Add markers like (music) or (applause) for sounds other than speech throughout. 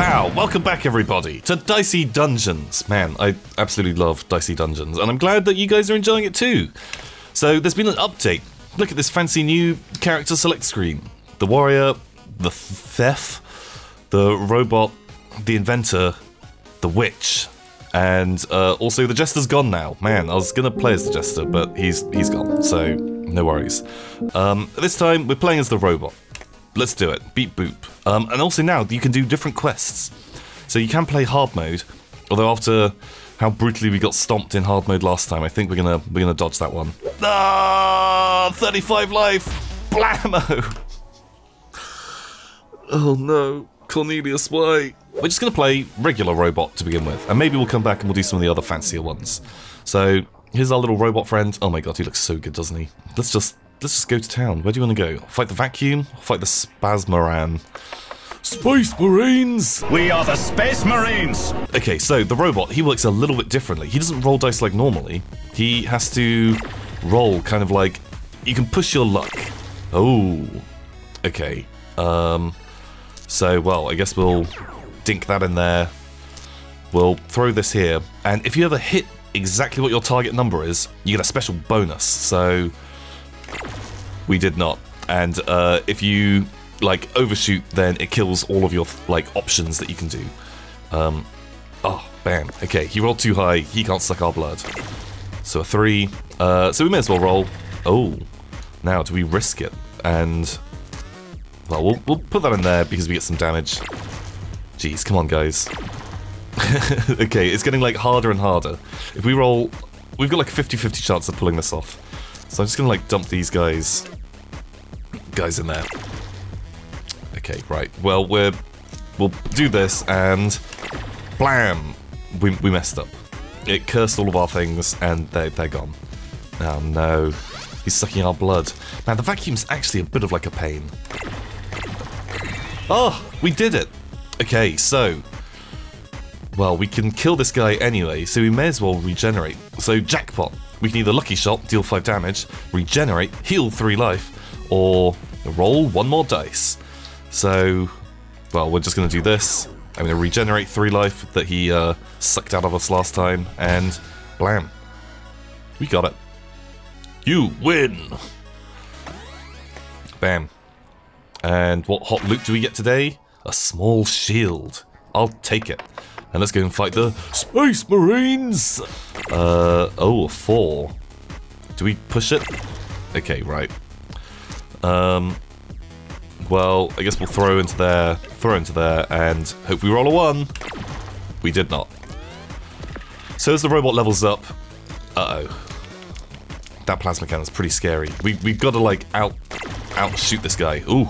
Pow! Welcome back, everybody, to Dicey Dungeons. Man, I absolutely love Dicey Dungeons, and I'm glad that you guys are enjoying it too. So, there's been an update. Look at this fancy new character select screen. The warrior, the thief, the robot, the inventor, the witch, and uh, also the jester's gone now. Man, I was gonna play as the jester, but he's he's gone, so no worries. Um, this time we're playing as the robot. Let's do it. Beep boop. Um, and also now you can do different quests. So you can play hard mode, although after how brutally we got stomped in hard mode last time, I think we're gonna we're gonna dodge that one. Ah, 35 life. Blammo. (laughs) Oh no, Cornelius, why? We're just gonna play regular robot to begin with, and maybe we'll come back and we'll do some of the other fancier ones. So here's our little robot friend. Oh my god, he looks so good, doesn't he? Let's just let's just go to town. Where do you want to go? Fight the vacuum? Fight the Spasmaran? Space Marines! We are the Space Marines! Okay, so the robot, he works a little bit differently. He doesn't roll dice like normally. He has to roll kind of like you can push your luck. Oh. Okay. Um so well, I guess we'll dink that in there. We'll throw this here, and if you ever hit exactly what your target number is, you get a special bonus. So we did not. And uh, if you like overshoot, then it kills all of your like options that you can do. Um, oh, bam. Okay, he rolled too high. He can't suck our blood. So a three. Uh, so we may as well roll. Oh, now do we risk it? And well, we'll we'll put that in there because we get some damage. Jeez, come on, guys. (laughs) okay, it's getting like harder and harder. If we roll, we've got like a 50-50 chance of pulling this off. So I'm just gonna like dump these guys, guys in there. Okay, right. Well, we're we'll do this and blam, we we messed up. It cursed all of our things and they they're gone. Oh no, he's sucking our blood. Man, the vacuum's actually a bit of like a pain. Oh, we did it. Okay, so well, we can kill this guy anyway, so we may as well regenerate. So jackpot. We can either lucky shot, deal 5 damage, regenerate, heal 3 life, or roll one more dice. So, well, we're just going to do this. I'm going to regenerate 3 life that he uh, sucked out of us last time, and blam. We got it. You win! Bam. And what hot loot do we get today? A small shield. I'll take it. And let's go and fight the Space Marines! Uh, oh, four. Do we push it? Okay, right. Um, well, I guess we'll throw into there, throw into there, and hope we roll a one. We did not. So as the robot levels up, uh-oh. That plasma cannon's pretty scary. We, we've got to, like, out, outshoot this guy. Ooh.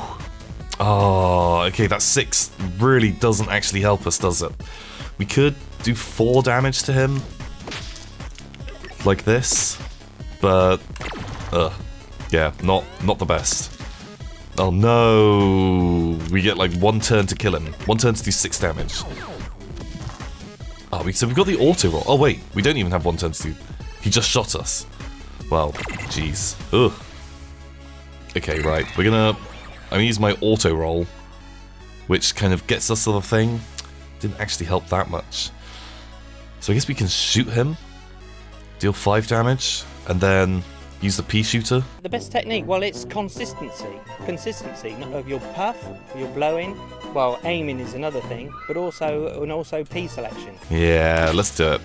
Oh, okay, that six really doesn't actually help us, does it? We could do four damage to him. Like this. But, uh, yeah, not, not the best. Oh no! We get like one turn to kill him. One turn to do six damage. Oh, we, so we've got the auto roll. Oh wait, we don't even have one turn to do... He just shot us. Well, jeez. Ugh. Okay, right. We're gonna... I'm gonna use my auto roll, which kind of gets us to the thing. Didn't actually help that much. So I guess we can shoot him, deal 5 damage, and then use the pea shooter. The best technique, well, it's consistency. Consistency of your puff, your blowing. Well, aiming is another thing, but also and also pea selection. Yeah, let's do it.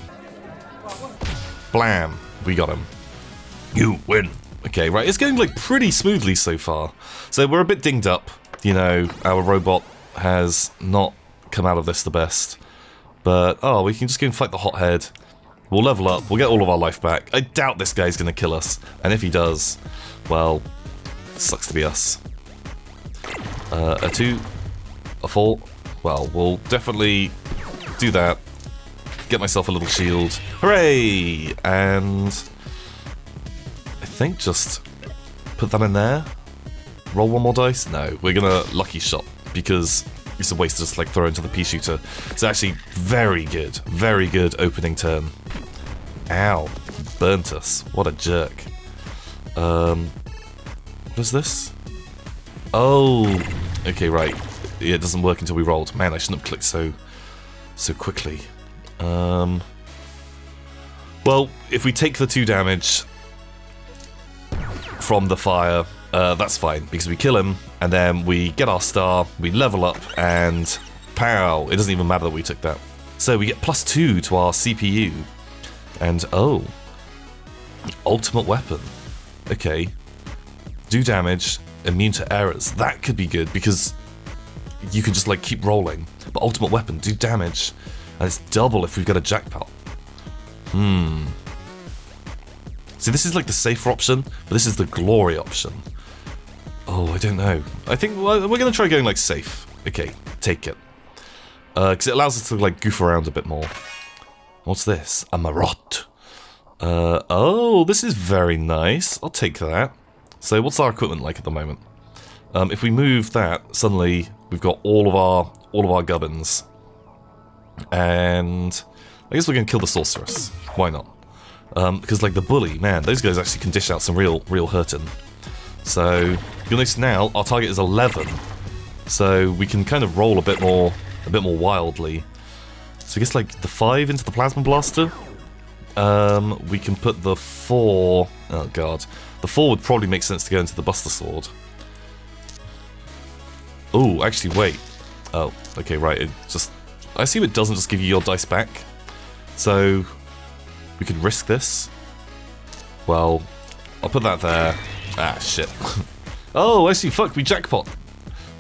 Blam, we got him. You win. Okay, right, it's going like pretty smoothly so far. So we're a bit dinged up. You know, our robot has not come out of this the best. But, oh, we can just go and fight the hothead. We'll level up, we'll get all of our life back. I doubt this guy's gonna kill us. And if he does, well, sucks to be us. Uh, a two, a four. Well, we'll definitely do that. Get myself a little shield. Hooray! And think just put that in there. Roll one more dice? No, we're gonna lucky shot because it's a waste to just like throw into the pea shooter. It's actually very good, very good opening turn. Ow, burnt us. What a jerk. Um, what is this? Oh, okay, right. it doesn't work until we rolled. Man, I shouldn't have clicked so so quickly. Um, well, if we take the two damage from the fire, uh, that's fine because we kill him and then we get our star, we level up, and pow! It doesn't even matter that we took that. So we get plus two to our CPU, and oh, ultimate weapon. Okay, do damage, immune to errors. That could be good because you can just like keep rolling. But ultimate weapon, do damage, and it's double if we've got a jackpot. Hmm. See, this is like the safer option, but this is the glory option. Oh, I don't know. I think well, we're gonna try going like safe. Okay, take it. Because uh, it allows us to like goof around a bit more. What's this? A Marot. Uh, oh, this is very nice. I'll take that. So what's our equipment like at the moment? Um, if we move that, suddenly we've got all of our all of our gubbins. And I guess we're gonna kill the sorceress. Why not? Um, because like the bully, man, those guys actually can dish out some real real hurting. So you'll notice now our target is 11. So we can kind of roll a bit more a bit more wildly. So I guess like the 5 into the plasma blaster. Um, we can put the 4 oh god. The 4 would probably make sense to go into the Buster Sword. Oh, actually wait. Oh, okay, right, it just... I assume it doesn't just give you your dice back. So, we could risk this. Well, I'll put that there. Ah, shit. (laughs) oh, I see, fuck, we jackpot.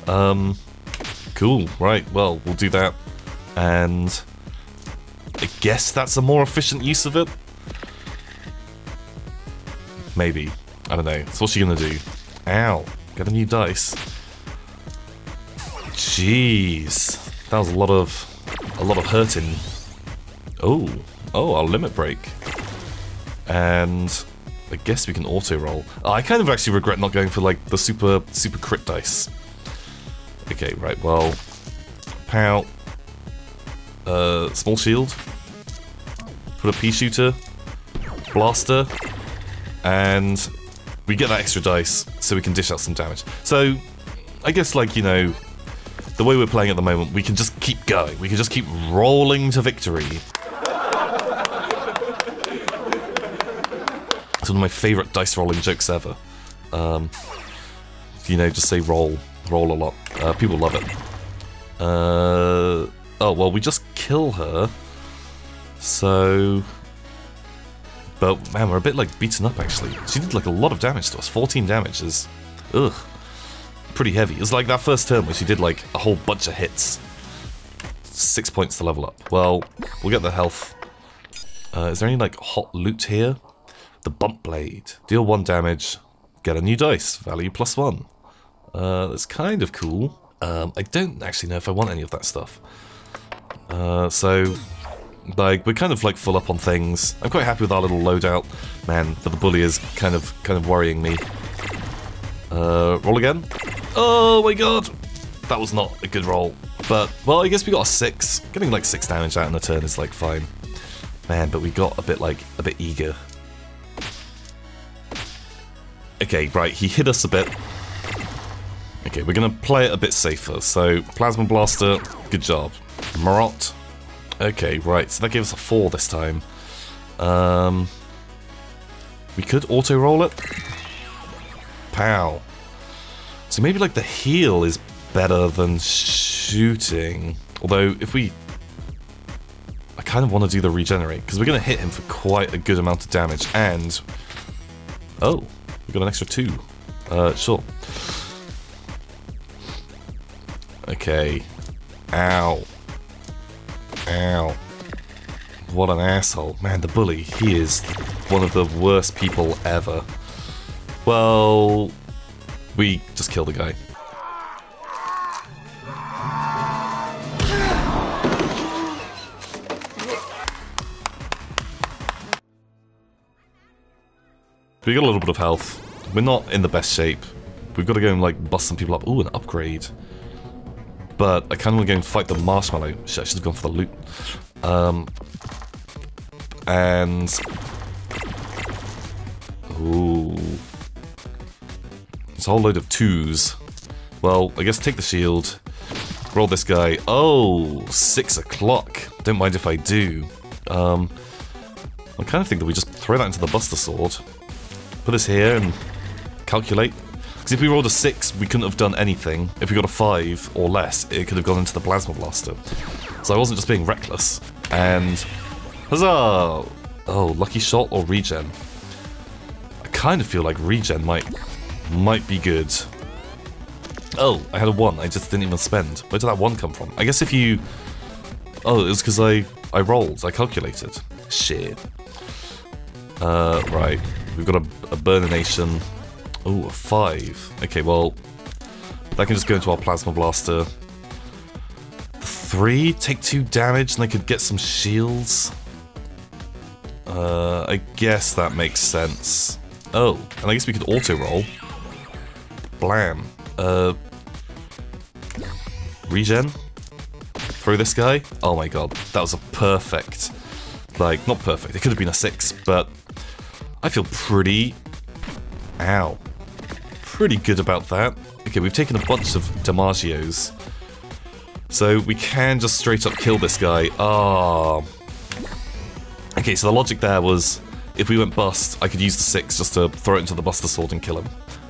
Um, cool, right, well, we'll do that. And I guess that's a more efficient use of it? Maybe. I don't know. So what's she gonna do? Ow. Get a new dice. Jeez. That was a lot of... a lot of hurting. Oh. Oh, our limit break. And... I guess we can auto-roll. I kind of actually regret not going for, like, the super, super crit dice. Okay, right, well... Pow. Uh, small shield. Put a pea shooter. Blaster. And we get that extra dice so we can dish out some damage. So, I guess, like, you know, the way we're playing at the moment, we can just keep going. We can just keep rolling to victory. It's one of my favourite dice rolling jokes ever. Um, you know, just say roll. Roll a lot. Uh, people love it. Uh, oh, well, we just kill her. So... But, man, we're a bit, like, beaten up, actually. She did, like, a lot of damage to us. 14 damage is... Ugh pretty heavy. It's like that first turn where she did like a whole bunch of hits. Six points to level up. Well, we'll get the health. Uh, is there any like hot loot here? The bump blade. Deal one damage. Get a new dice. Value plus one. Uh, that's kind of cool. Um, I don't actually know if I want any of that stuff. Uh, so, like, we're kind of like full up on things. I'm quite happy with our little loadout. Man, but the bully is kind of kind of worrying me. Uh, roll again. Oh my god! That was not a good roll. But, well, I guess we got a 6. Getting like 6 damage out in a turn is like fine. Man, but we got a bit like, a bit eager. Okay, right, he hit us a bit. Okay, we're gonna play it a bit safer. So, Plasma Blaster, good job. Marot. Okay, right, so that gave us a 4 this time. Um, we could auto-roll it. Pow. So maybe like the heal is better than shooting. Although if we... I kind of want to do the regenerate, because we're going to hit him for quite a good amount of damage, and... Oh, got an extra two. Uh. Okay. Ow. Ow. What an asshole. Man, the bully, he is one of the worst people ever. Well, we just kill the guy. We got a little bit of health. We're not in the best shape. We've got to go and like bust some people up. Ooh, an upgrade. But I kind of want to go and fight the marshmallow. Shit, I should have gone for the loot. Um, and... Ooh. It's a whole load of twos. Well, I guess take the shield. roll this guy. Oh, six o'clock. Don't mind if I do. Um, I kind of think that we just throw that into the Buster Sword. Put this here and calculate. Because if we rolled a 6, we couldn't have done anything. If we got a 5 or less, it could have gone into the Plasma Blaster. So I wasn't just being reckless. And... Huzzah! Oh, Lucky Shot or Regen? I kind of feel like Regen might, might be good. Oh, I had a 1. I just didn't even spend. Where did that 1 come from? I guess if you... Oh, it was because I, I rolled. I calculated. Shit. Uh, right. We've got a, a Burnination. Oh, a 5. Okay, well, that can just go into our Plasma Blaster. 3, take 2 damage, and I could get some shields. Uh, I guess that makes sense. Oh, and I guess we could auto-roll. Blam. Uh, regen? Through this guy? Oh my god, that was a perfect... Like, not perfect, it could have been a 6, but I feel pretty... Ow. Pretty good about that. Okay, we've taken a bunch of Damagios. So we can just straight up kill this guy. Ah. Oh. Okay, so the logic there was if we went bust, I could use the 6 just to throw it into the Buster Sword and kill him.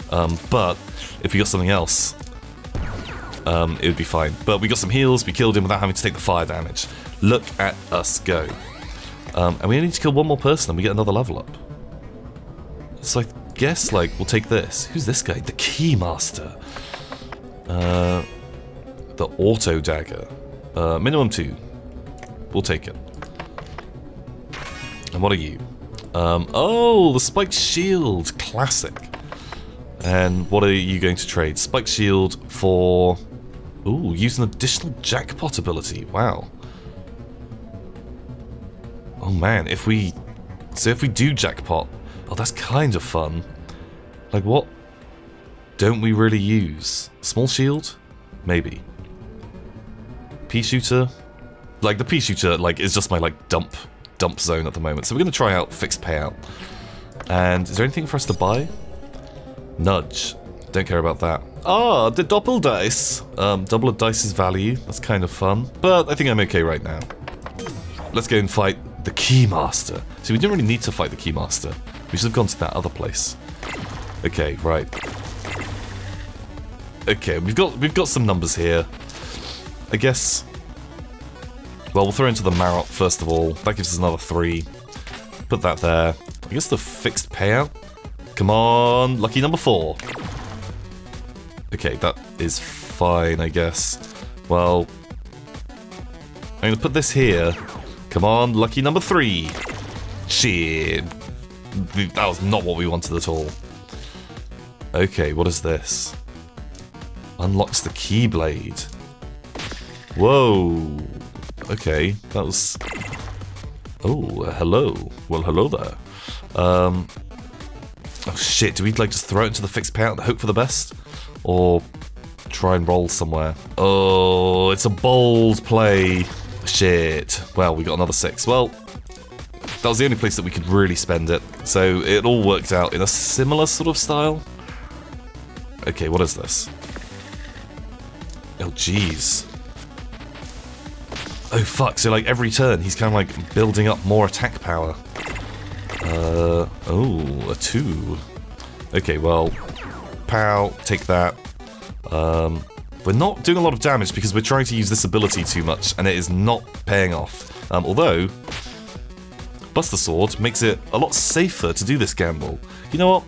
Um, but if we got something else, um, it would be fine. But we got some heals, we killed him without having to take the fire damage. Look at us go. Um, and we only need to kill one more person and we get another level up. So I guess, like, we'll take this. Who's this guy? The Keymaster. Uh, the Auto Dagger. Uh, minimum two. We'll take it. And what are you? Um, oh, the Spiked Shield. Classic. And what are you going to trade? Spiked Shield for... Ooh, use an additional jackpot ability. Wow. Oh man, if we... So if we do jackpot, Oh, that's kind of fun. Like, what don't we really use? Small shield? Maybe. Pea shooter? Like, the pea shooter, like, is just my, like, dump dump zone at the moment. So we're going to try out fixed payout. And is there anything for us to buy? Nudge. Don't care about that. Ah, the double dice. Um, double a dice's value. That's kind of fun. But I think I'm okay right now. Let's go and fight the Keymaster. See, we didn't really need to fight the Keymaster. We should have gone to that other place. Okay, right. Okay, we've got we've got some numbers here. I guess. Well, we'll throw into the Marot first of all. That gives us another three. Put that there. I guess the fixed payout. Come on, lucky number four. Okay, that is fine, I guess. Well, I'm gonna put this here. Come on, lucky number three. Shit. That was not what we wanted at all. Okay, what is this? Unlocks the Keyblade. Whoa. Okay, that was... Oh, hello. Well, hello there. Um... Oh shit, do we like just throw it into the fixed payout and hope for the best? Or try and roll somewhere? Oh, it's a bold play. Shit. Well, we got another six. Well, that was the only place that we could really spend it. So it all worked out in a similar sort of style. Okay, what is this? Oh, jeez. Oh, fuck. So, like, every turn, he's kind of, like, building up more attack power. Uh, oh, a two. Okay, well, pow, take that. Um, we're not doing a lot of damage because we're trying to use this ability too much, and it is not paying off. Um, although, Buster Sword makes it a lot safer to do this gamble. You know what?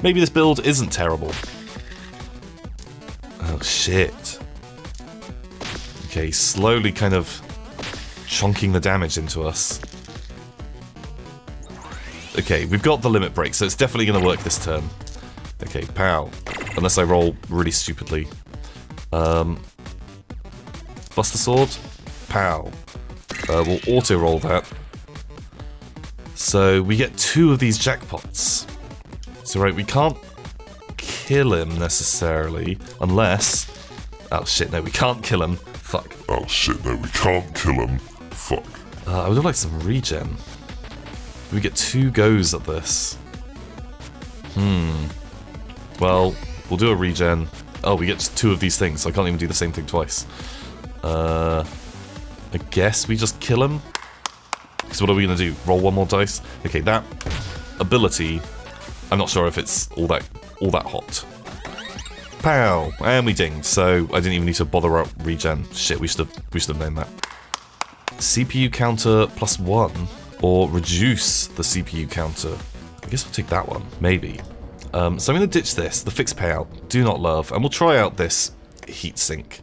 Maybe this build isn't terrible. Oh, shit. Okay, slowly kind of chunking the damage into us. Okay, we've got the limit break, so it's definitely going to work this turn. Okay, pow. Unless I roll really stupidly. Um, Buster Sword, pow. Uh, we'll auto-roll that. So we get two of these jackpots. So right, we can't kill him necessarily, unless... Oh shit, no, we can't kill him. Fuck. Oh shit, no, we can't kill him. Fuck. Uh, I would have liked some regen. We get two goes at this. Hmm. Well, we'll do a regen. Oh, we get two of these things, so I can't even do the same thing twice. Uh, I guess we just kill him. Because what are we going to do? Roll one more dice? Okay, that ability, I'm not sure if it's all that all that hot. Pow! And we dinged, so I didn't even need to bother up regen. Shit, we should have we should have known that. CPU counter plus one, or reduce the CPU counter. I guess we'll take that one, maybe. Um, so I'm going to ditch this, the fixed payout, do not love, and we'll try out this heatsink.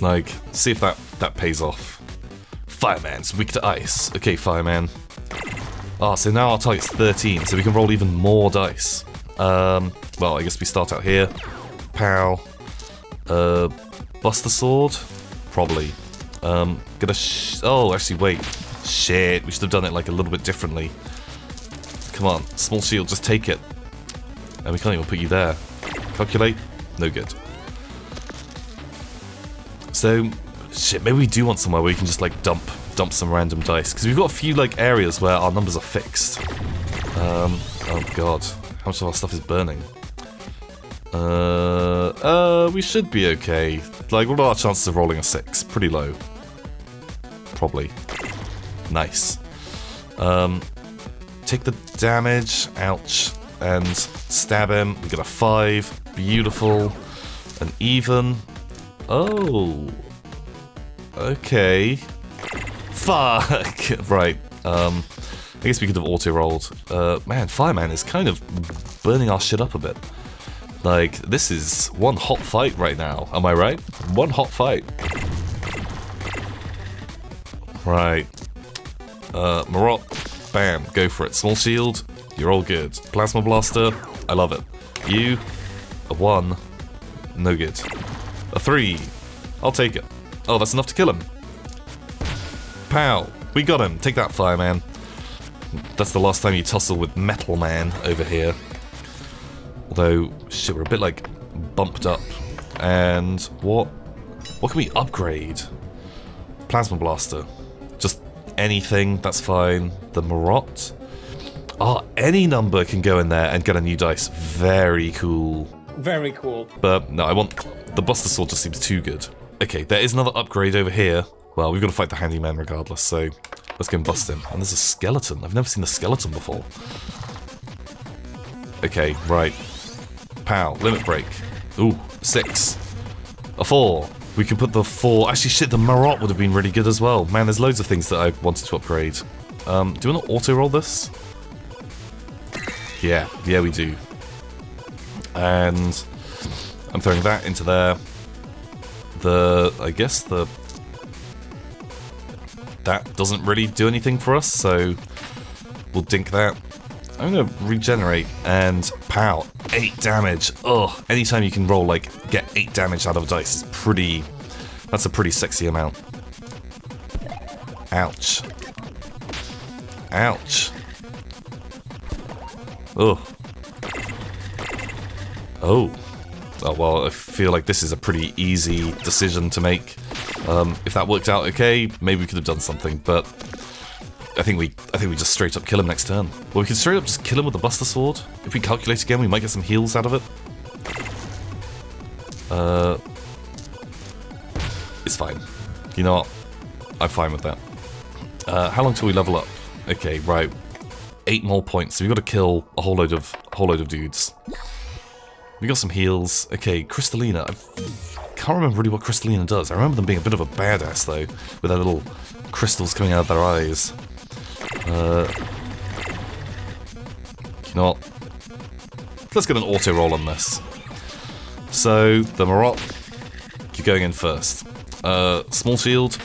Like, see if that, that pays off. Fireman's weak to ice. Okay, Fireman. Ah, so now our target's 13, so we can roll even more dice. Um, well, I guess we start out here. Pow. Uh, Buster Sword? Probably. Um, gonna Oh, actually, wait. Shit, we should have done it like a little bit differently. Come on, small shield, just take it. And we can't even put you there. Calculate? No good. So, shit, maybe we do want somewhere where we can just like dump dump some random dice. Because we've got a few like areas where our numbers are fixed. Um, oh god. How much of our stuff is burning? Uh, uh, we should be okay. Like, what are our chances of rolling a 6? Pretty low. Probably. Nice. Um, take the damage, ouch, and stab him. We get a 5, beautiful, an even. Oh, okay. Fuck! (laughs) right, um, I guess we could have auto-rolled. Uh, man, Fireman is kind of burning our shit up a bit. Like, this is one hot fight right now, am I right? One hot fight. Right. Uh, Marot, bam, go for it. Small shield, you're all good. Plasma blaster, I love it. You, a one, no good. A three, I'll take it. Oh, that's enough to kill him. Pow, we got him. Take that, fireman. That's the last time you tussle with Metal Man over here. Although, shit, we're a bit, like, bumped up. And what... What can we upgrade? Plasma Blaster. Just anything, that's fine. The Marot. Oh, any number can go in there and get a new dice. Very cool. Very cool. But, no, I want... The Buster Sword just seems too good. Okay, there is another upgrade over here. Well, we've got to fight the handyman regardless, so let's go and bust him. And there's a skeleton. I've never seen a skeleton before. Okay, right. Pow. Limit break. Ooh, six. A four. We can put the four... Actually, shit, the Marot would have been really good as well. Man, there's loads of things that I wanted to upgrade. Um, do you want to auto-roll this? Yeah, yeah we do. And I'm throwing that into there. The... I guess the... That doesn't really do anything for us, so we'll dink that. I'm gonna regenerate and pow, eight damage. Ugh, anytime you can roll like get eight damage out of a dice is pretty. That's a pretty sexy amount. Ouch. Ouch. Ugh. Oh. Oh well, I feel like this is a pretty easy decision to make. Um, if that worked out okay, maybe we could have done something, but I think we I think we just straight up kill him next turn. Well, we can straight up just kill him with the Buster Sword. If we calculate again, we might get some heals out of it. Uh, it's fine. You know what? I'm fine with that. Uh, how long till we level up? Okay, right. Eight more points. So we've got to kill a whole load of whole load of dudes. We got some heals. Okay, Crystallina. I can't remember really what Crystallina does. I remember them being a bit of a badass though, with their little crystals coming out of their eyes. Uh, you know what? Let's get an auto roll on this. So, the Marot, you're going in first. Uh, small shield,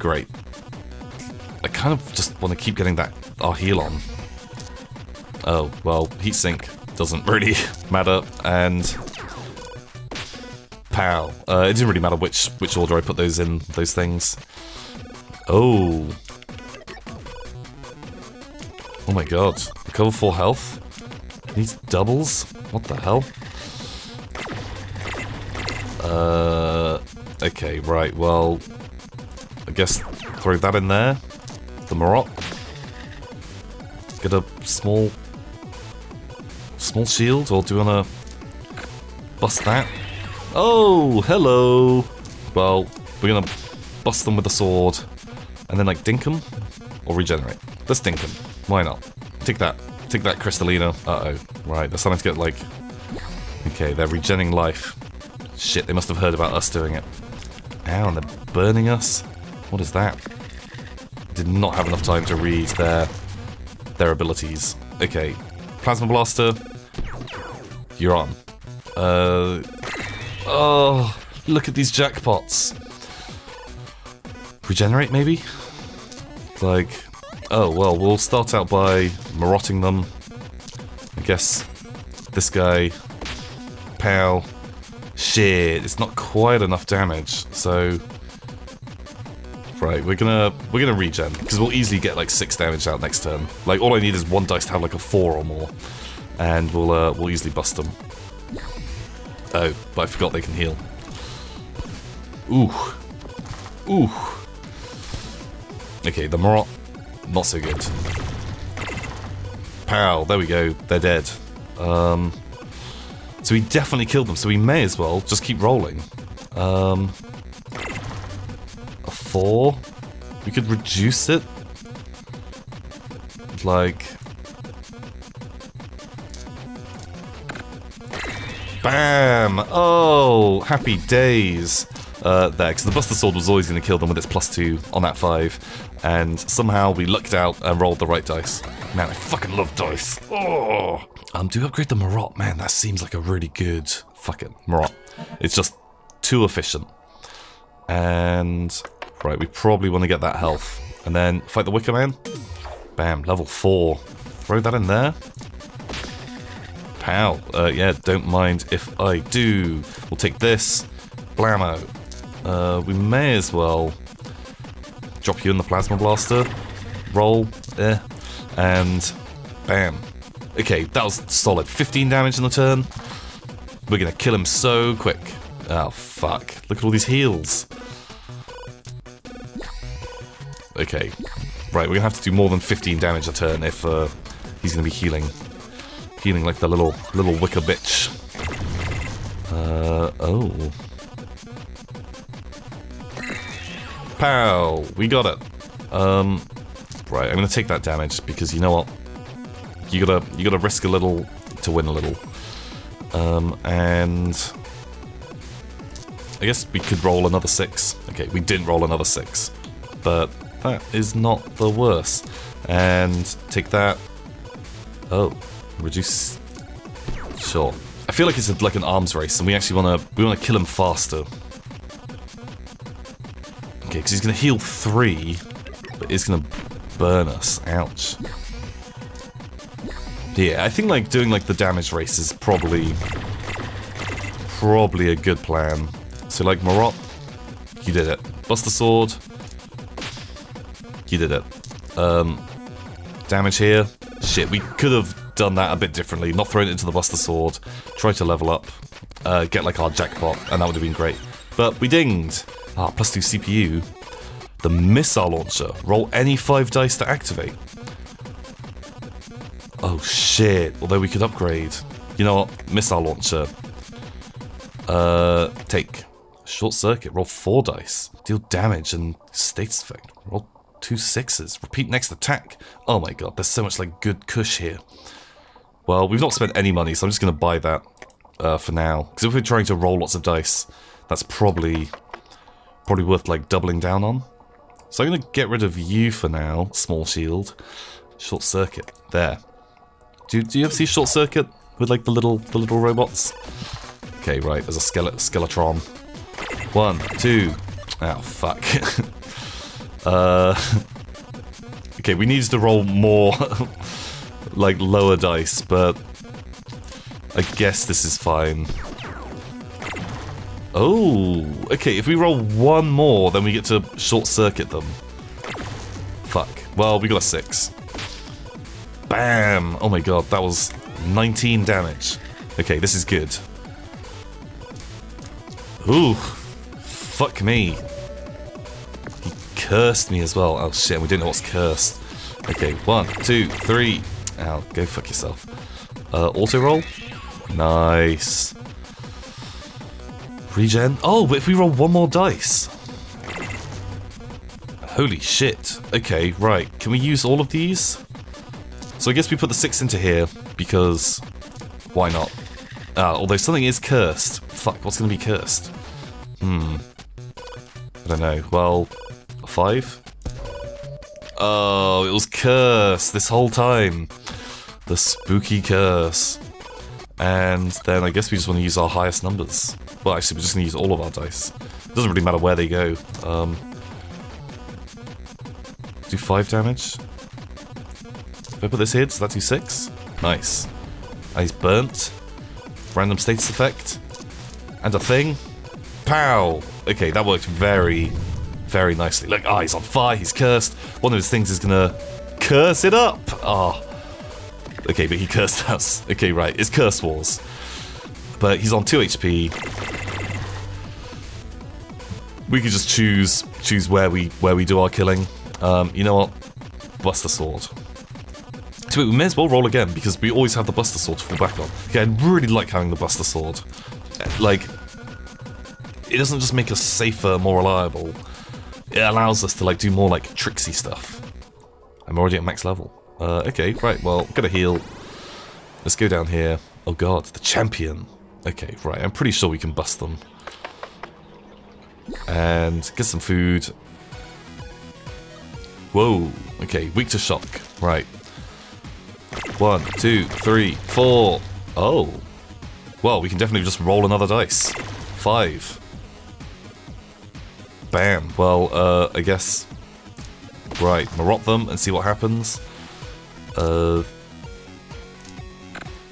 great. I kind of just want to keep getting that our heal on. Oh, well, heat sink doesn't really (laughs) matter, and pow. Uh, it didn't really matter which which order I put those in, those things. Oh. Oh my god. Recover full health? These doubles? What the hell? Uh, okay, right, well, I guess throw that in there. The Marot. Get a small, small shield, or do you wanna, bust that. Oh, hello. Well, we're gonna bust them with the sword, and then like dink them or regenerate. Let's dink them. Why not? Take that. Take that, Crystalina. Uh oh. Right, they're starting to get like. Okay, they're regenning life. Shit, they must have heard about us doing it. Ow, and they're burning us. What is that? Did not have enough time to read their their abilities. Okay, Plasma Blaster, you're on. Uh, oh, look at these jackpots. Regenerate, maybe? Like, oh, well, we'll start out by marotting them. I guess this guy, pow. Shit, it's not quite enough damage, so... Right, we're gonna we're gonna regen because we'll easily get like six damage out next turn. Like all I need is one dice to have like a four or more, and we'll uh, we'll easily bust them. Oh, but I forgot they can heal. Ooh, ooh. Okay, the Marot, not so good. Pow, there we go. They're dead. Um, so we definitely killed them. So we may as well just keep rolling. Um, a four. We could reduce it. Like. Bam! Oh, happy days. Uh, there, because the Buster Sword was always going to kill them with its plus two on that five, and somehow we lucked out and rolled the right dice. Man, I fucking love dice. Oh, um, do upgrade the Marot? Man, that seems like a really good fucking Marot. It's just too efficient. And right, we probably want to get that health, and then fight the Wicker Man. Bam, level four. Throw that in there. Pow. Uh, yeah, don't mind if I do. We'll take this. Blammo. Uh, we may as well drop you in the Plasma Blaster. Roll. Eh. And bam. Okay, that was solid. 15 damage in the turn. We're gonna kill him so quick. Oh, fuck. Look at all these heals. Okay. Right, we're gonna have to do more than 15 damage a turn if uh, he's gonna be healing. Healing like the little little wicker bitch. Uh, oh. Pow! We got it. Um, right, I'm gonna take that damage because you know what? You gotta you gotta risk a little to win a little. Um, and I guess we could roll another six. Okay, we didn't roll another six, but that is not the worst. And take that. Oh, reduce. Sure. I feel like it's like an arms race, and we actually wanna we wanna kill him faster. Okay, because he's gonna heal three, but it's gonna burn us. Ouch. Yeah, I think like doing like the damage race is probably probably a good plan. So like Marot, you did it. Buster Sword, you did it. Um, damage here, shit. We could have done that a bit differently. Not thrown it into the Buster Sword. Try to level up, uh, get like our jackpot, and that would have been great. But we dinged. Ah, plus two CPU. The missile launcher. Roll any five dice to activate. Oh shit, although we could upgrade. You know what? Missile launcher. Uh, take. Short circuit, roll four dice. Deal damage and status effect. Roll two sixes. Repeat next attack. Oh my god, there's so much like good cush here. Well, we've not spent any money, so I'm just gonna buy that uh, for now. Because if we're trying to roll lots of dice, that's probably probably worth like doubling down on. So I'm gonna get rid of you for now. Small shield. Short circuit. There. Do, do you ever see Short Circuit with like the little the little robots? Okay, right. There's a skele skeletron. One, two. Oh fuck. (laughs) uh. (laughs) Okay, we need to roll more, (laughs) like lower dice, but I guess this is fine. Oh, okay. If we roll one more, then we get to short circuit them. Fuck. Well, we got a six. Bam! Oh my god, that was 19 damage. Okay, this is good. Ooh. Fuck me. He cursed me as well. Oh shit, we didn't know what's cursed. Okay, one, two, three. Ow, go fuck yourself. Uh, auto roll? Nice. Regen? Oh, but if we roll one more dice. Holy shit. Okay, right. Can we use all of these? So I guess we put the six into here, because why not? Ah, although something is cursed. Fuck, what's gonna be cursed? Hmm. I don't know. Well, five? Oh, it was cursed this whole time. The spooky curse. And then I guess we just want to use our highest numbers. Well, actually, we're just going to use all of our dice. It doesn't really matter where they go. Um, do 5 damage. If I put this here, does that do 6? Nice. And he's burnt. Random status effect. And a thing. Pow! Okay, that worked very, very nicely. Look, ah, he's on fire, he's cursed. One of his things is gonna curse it up. Ah. Okay, but he cursed (laughs) us. Okay, right, it's Curse Wars. But he's on 2 HP. We could just choose choose where we where we do our killing. Um, you know what? Buster Sword. So we may as well roll again, because we always have the Buster Sword to fall back on. Okay, I really like having the Buster Sword. Like, it doesn't just make us safer, more reliable. It allows us to like do more like tricksy stuff. I'm already at max level. Uh, okay, right, well, gotta heal. Let's go down here. Oh god, the champion. Okay, right, I'm pretty sure we can bust them. And get some food. Whoa, okay, weak to shock. Right. One, two, three, four. Oh. Well, we can definitely just roll another dice. Five. Bam. Well, uh, I guess... Right, Marot them and see what happens. Uh...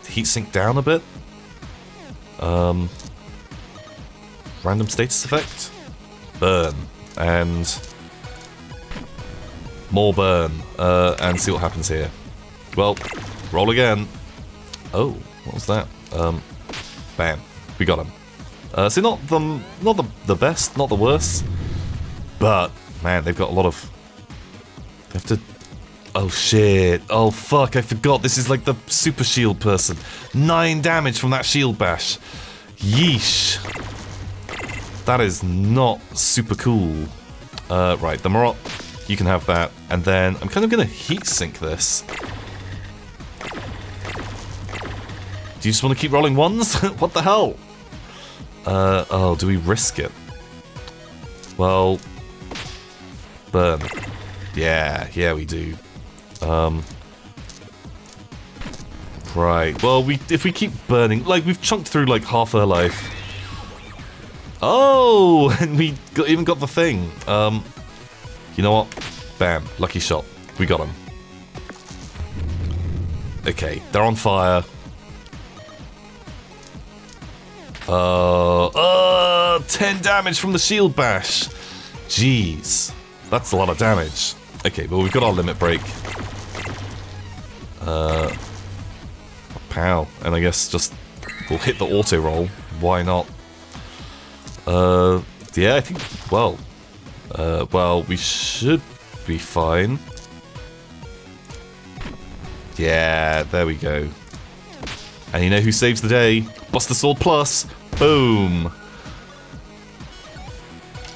Heat sink down a bit. Um... Random status effect. Burn. And... More burn. Uh, and see what happens here. Well, roll again. Oh, what was that? Um, bam. We got him. Uh, so not the not the the best, not the worst, but man, they've got a lot of. They have to. Oh shit! Oh fuck! I forgot. This is like the super shield person. Nine damage from that shield bash. Yeesh. That is not super cool. Uh, right, the Marot, you can have that, and then I'm kind of gonna heat sink this. Do you just want to keep rolling ones? (laughs) what the hell? Uh, oh, do we risk it? Well, burn. Yeah, yeah, we do. Um, right. Well, we if we keep burning, like we've chunked through like half her life. Oh, (laughs) and we got, even got the thing. Um, you know what? Bam, lucky shot. We got him. Okay, they're on fire. Uh, uh, 10 damage from the shield bash. Jeez. That's a lot of damage. Okay, well, we've got our limit break. Uh, pow. And I guess just we'll hit the auto roll. Why not? Uh, yeah, I think, well, uh, well, we should be fine. Yeah, there we go. And you know who saves the day? Buster Sword Plus. Boom.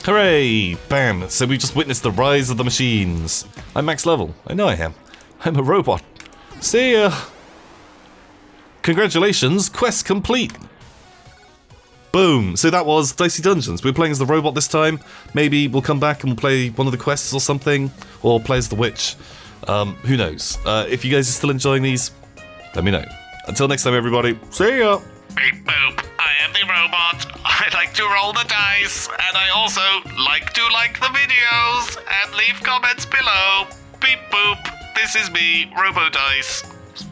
Hooray! Bam! So we just witnessed the rise of the machines. I'm max level. I know I am. I'm a robot. See ya! Congratulations, quest complete! Boom! So that was Dicey Dungeons. We're playing as the robot this time. Maybe we'll come back and we'll play one of the quests or something. Or play as the witch. Um, who knows? Uh, if you guys are still enjoying these, let me know. Until next time, everybody. See ya! Beep boop. I am the robot. (laughs) I like to roll the dice, and I also like to like the videos and leave comments below. Beep boop. This is me, Robo Dice.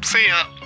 See ya.